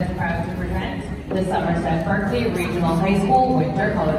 proud to present the Somerset Berkeley Regional High School Winter Color